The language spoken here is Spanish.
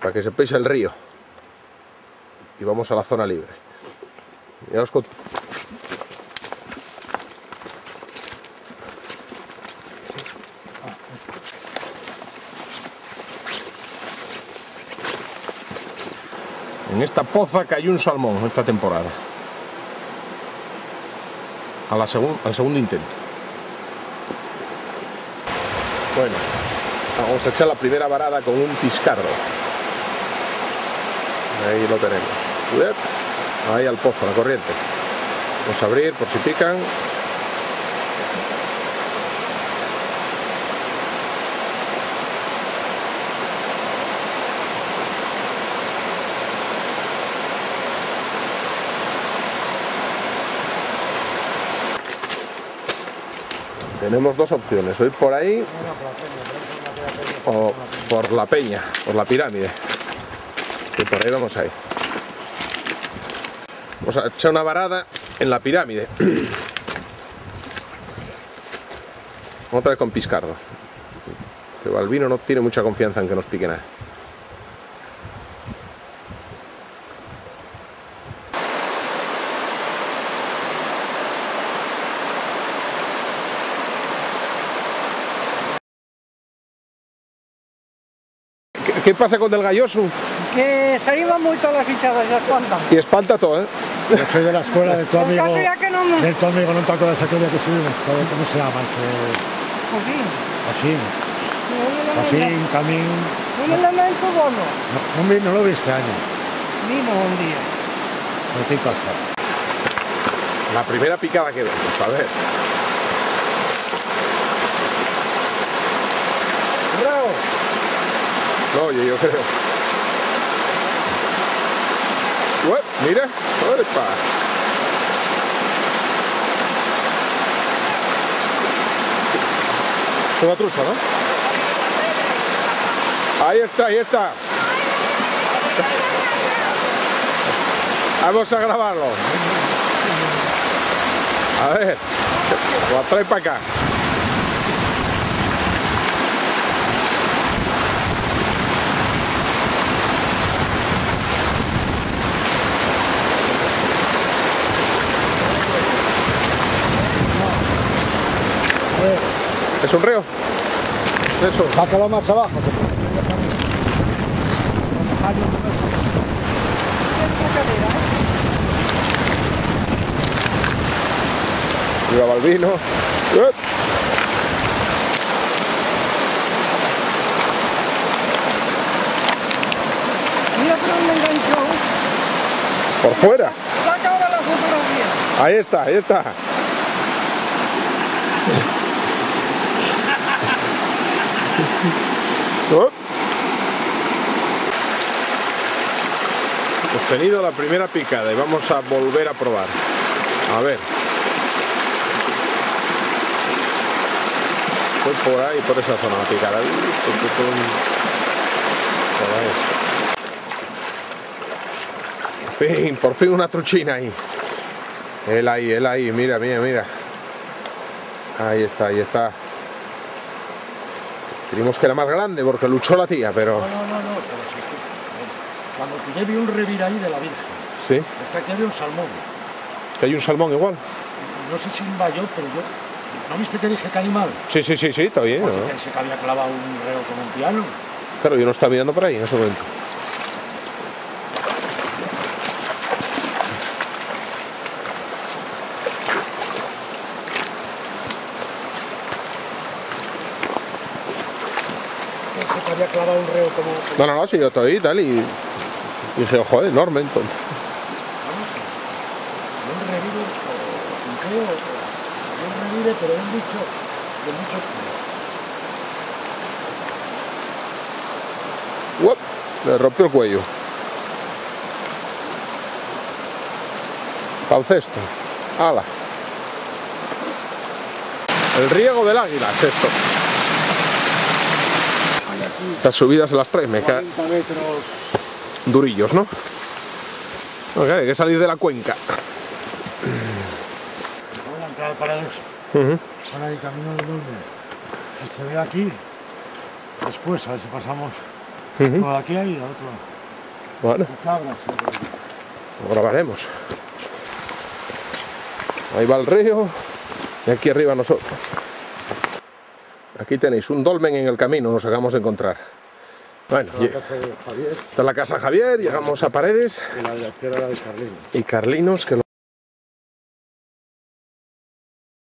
Para que se pese el río. Y vamos a la zona libre. Miraos con- En esta poza cayó un salmón esta temporada. Al segundo intento. Bueno, vamos a echar la primera varada con un piscardo. Ahí lo tenemos. Ahí al pozo, la corriente. Vamos a abrir por si pican. Tenemos dos opciones, o ir por ahí o por la peña, por la pirámide. Y por ahí vamos a ir. Vamos a echar una varada en la pirámide. Otra vez con Piscardo. Que Balbino no tiene mucha confianza en que nos pique nada. ¿Qué, pasa con Del Galloso? Que se animan moito las hinchadas e as pantas. Y espanta todo, ¿eh? Yo soy de la escuela de tu amigo. ya que non... De tu amigo, no te acuerdas aquel día que subimos. ¿Cómo se llama? Este, Pues sí, así, un así, elemento, camín. un elemento bueno. No, no, no lo vi este año. Vimos un día. No te pasa. La primera picada que vemos, a ver. Bravo. No, yo, yo creo. Ué, mira, ¡Opa! Una trucha, ¿no? Ahí está, ahí está. Vamos a grabarlo. A ver, lo trae para acá. ¿Es un río? Eso. Sácalo más abajo. Viva Balbino. ¡Uep! Mira por dónde enganchó. Por fuera. Saca ahora la fotografía. Ahí está, ahí está. Uep. Hemos tenido la primera picada y vamos a volver a probar. A ver. Por ahí, por esa zona. Por ahí. Por fin, por fin una truchina ahí. Él ahí, él ahí, mira, mira, mira. Ahí está, ahí está. Creímos que era más grande porque luchó la tía, pero... No, no, no, no. Cuando que vi un revir ahí de la Virgen. Sí, Es que aquí había un salmón. que hay un salmón igual. No sé si invadió, pero yo. ¿No viste que dije que animal? Sí, sí, sí, sí, está bien. Porque ¿no? pensé que había clavado un reo con un piano. Claro, yo no estaba mirando por ahí en ese momento. Pensé que había clavado un reo como. No, no, no, sí, yo estoy y tal y... Dije, ojo, enorme entonces. Vamos a ver. Un revire o o un revire, pero un bicho de muchos kilos. ¡Uop! Le rompió el cuello. Pa'l cesto. ¡Hala! El riego del águila es esto. Estas subidas se las trae, me cae 40 metros. Durillos, ¿no? Claro, hay que salir de la cuenca. Voy a entrar para eso. Ujú. Están ahí camino de dónde. que se ve aquí. Después, a ver si pasamos por aquí ahí, al otro lado. Bueno, Y cabras. lo grabaremos. Ahí va el río y aquí arriba nosotros. Aquí tenéis un dolmen en el camino, nos acabamos de encontrar. Bueno, esta es la casa Javier, llegamos a Paredes y la de la izquierda la de Carlino. y Carlinos, que lo